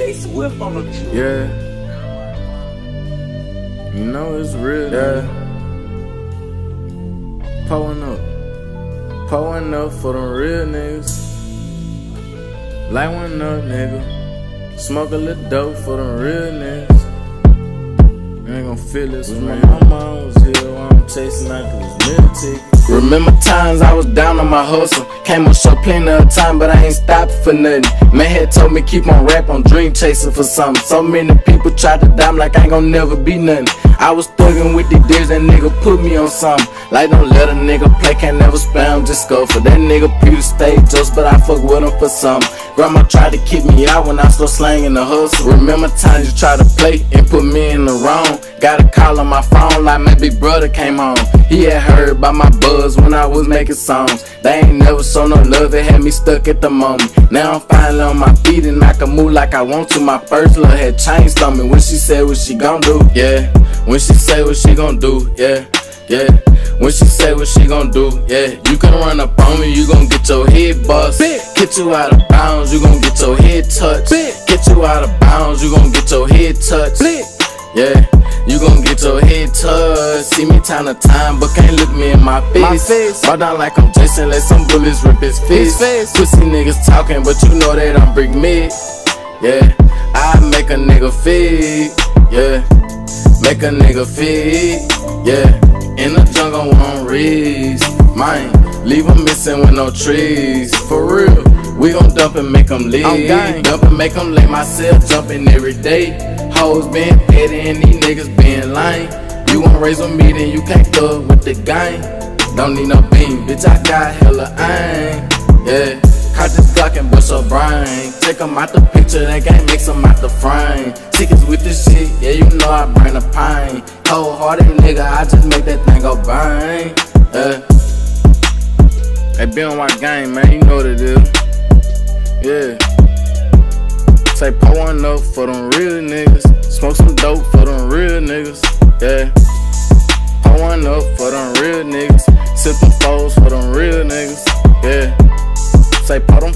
Jason Whip on the truth. Yeah. You know it's real. Yeah. Pulling up. Pulling up for them real niggas. Light one up, nigga. Smoke a little dope for them real niggas. You ain't gon' feel this, man. My mom was here while I'm chasing out this milk ticket. Remember times I was down on my hustle. Came on show plenty of time, but I ain't stopped for nothing. Man had told me keep on rap on dream chasing for something. So many people tried to I'm like I ain't gon' never be nothing. I was thuggin' with the deals, that nigga put me on something. Like don't let a nigga play, can't never spam, just go for that nigga Peter stage just, but I fuck with him for something. Grandma tried to keep me out when I started slanging the hustle. Remember times you tried to play and put me in the wrong. Got a call on my phone like my big brother came home. He had heard about my buzz when I was making songs. They ain't never show no love, they had me stuck at the moment. Now I'm finally on my feet and I can move like I want to. My first love had changed on me when she said what she gon' do. Yeah, when she say what she gon' do. Yeah, yeah. When she say what she gon' do, yeah, you can run up on me, you gon' get your head bust. Get you out of bounds, you gon' get your head touched. Get you out of bounds, you gon' get your head touched. Yeah, you gon' get your head touched. See me time to time, but can't look me in my face. My face. Fall down like I'm Jason, let some bullets rip his face. face. Pussy niggas talking, but you know they don't bring me. Yeah, I make a nigga feed. Yeah, make a nigga feed. Yeah, in the jungle on reeds. Mine, leave 'em missing with no trees. For real, we gon' dump and make 'em leave. I'm. Dump and make 'em lay myself jumping every day. Hoes been petty and these niggas been lying. You won't raise with me, then you can't thug with the gang. Don't need no beam, bitch, I got hella aim. Yeah, caught this Glock and bust her brain. Take out the picture, they can't mix out the frame. Tickets with this shit, yeah, you know I bring the pain. Cold hearted nigga, I just make that thing go bang. Yeah. Hey, be on my game, man, you know what it is. Yeah. Say pour one up for them real niggas. Smoke some dope for them real niggas. Yeah. Pour one up for them real niggas. Sip them foes for them real niggas. Yeah. Say pour them